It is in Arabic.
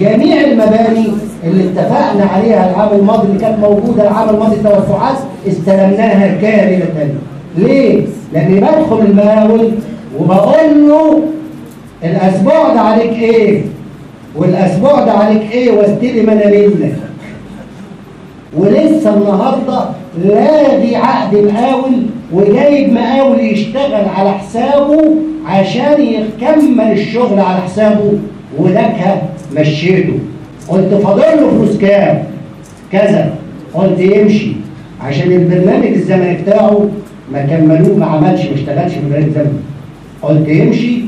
جميع المباني اللي اتفقنا عليها العام الماضي اللي كانت موجودة العام الماضي التوسعات استلمناها كاملة. ليه؟ لأني بدخل المقاول وبقول له الأسبوع ده عليك إيه؟ والأسبوع ده عليك إيه واستلم أنا منك. ولسه النهارده لاغي عقد مقاول وجايب مقاول يشتغل على حسابه عشان يكمل الشغل على حسابه ولك مشيته. قلت فاضل له فلوس كام؟ كذا. قلت يمشي عشان البرنامج الزمني بتاعه ما كملوه ما عملش ما اشتغلش في البرنامج الزمني قلت يمشي